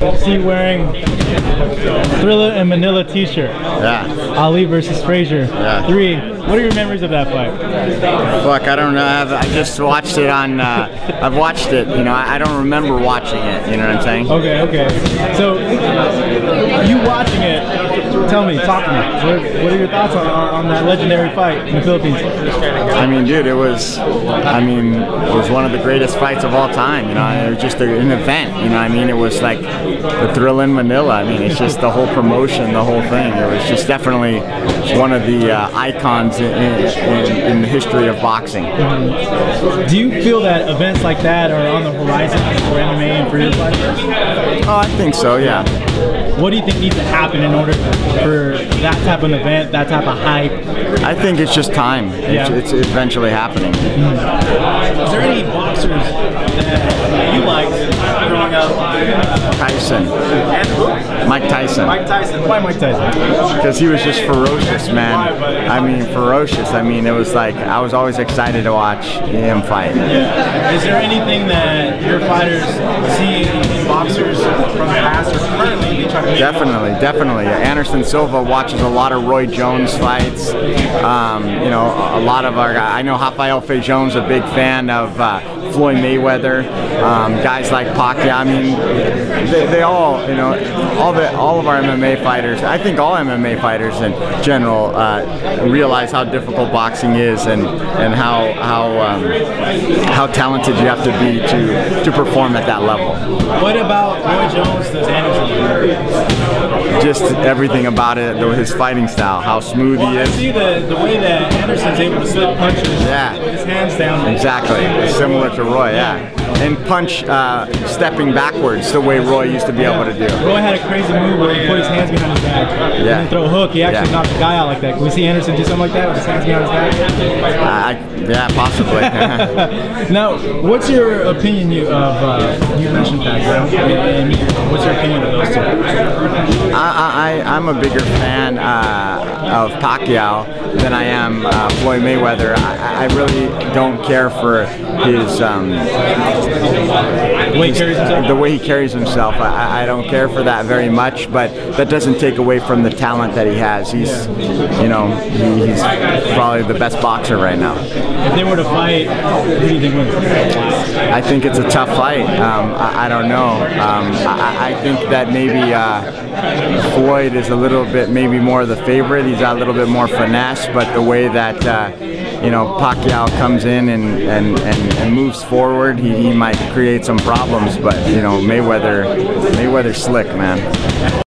see wearing Thrilla and Manila T-shirt. Yeah. Ali versus Frazier. Yeah. Three. What are your memories of that fight? Fuck, I don't know. I've, I just watched it on. Uh, I've watched it. You know, I, I don't remember watching it. You know what I'm saying? Okay, okay. So, you watching it, tell me, talk to me. What, what are your thoughts on, on that legendary fight in the Philippines? I mean, dude, it was. I mean, it was one of the greatest fights of all time. You know, it was just an event. You know, I mean, it was like the thrill in Manila. I mean, it's just the whole promotion, the whole thing. It was just definitely one of the uh, icons in, in, in the history of boxing. Do you feel that events like that are on the horizon for MMA and for your fight? Oh, I think so. Yeah. What do you think needs to happen in order for that type of event, that type of hype? I think it's just time. Yeah. It's, it's eventually happening. Is there any boxers that you liked growing up? Tyson, Mike Tyson. Mike Tyson. Why Mike Tyson? because he was just ferocious, man. I mean, ferocious. I mean, it was like I was always excited to watch him fight. Yeah. Is there anything that your fighters see Definitely, definitely. Anderson Silva watches a lot of Roy Jones fights. Um, you know, a lot of our. I know Rafael Feijão's a big fan of uh, Floyd Mayweather. Um, guys like Pacquiao. I mean, they, they all, you know, all the all of our MMA fighters. I think all MMA fighters in general uh, realize how difficult boxing is and and how how um, how talented you have to be to to perform at that level. What about Roy Jones does Anderson? Just everything about it, though his fighting style, how smooth Well, he I is. see the, the way that Anderson's able to slip punches Yeah. with his hands down. Exactly, similar to Roy, yeah. And punch uh, stepping backwards the way Roy used to be able to do. Roy had a crazy move where he put his hands behind his back and Yeah. then throw a hook. He actually Yeah. knocked the guy out like that. Can we see Anderson do something like that with his hands behind his back? I, yeah, possibly. now, what's your opinion you, of, uh, you mentioned Pacquiao, and what's your opinion of those two? I, I, I'm a bigger fan uh, of Pacquiao than I am uh, Floyd Mayweather. I, I really don't care for his um, The way he carries himself? the way he carries himself. I, I don't care for that very much, but that doesn't take away from the talent that he has. He's, you know, he, he's probably the best boxer right now. If they were to fight, who do you think wins? I think it's a tough fight. Um, I, I don't know. Um, I, I think that maybe uh, Floyd is a little bit, maybe more of the favorite. He's got a little bit more finesse, but the way that uh, you know Pacquiao comes in and and, and, and moves forward, he, he might create some problems. But you know Mayweather, Mayweather's slick, man.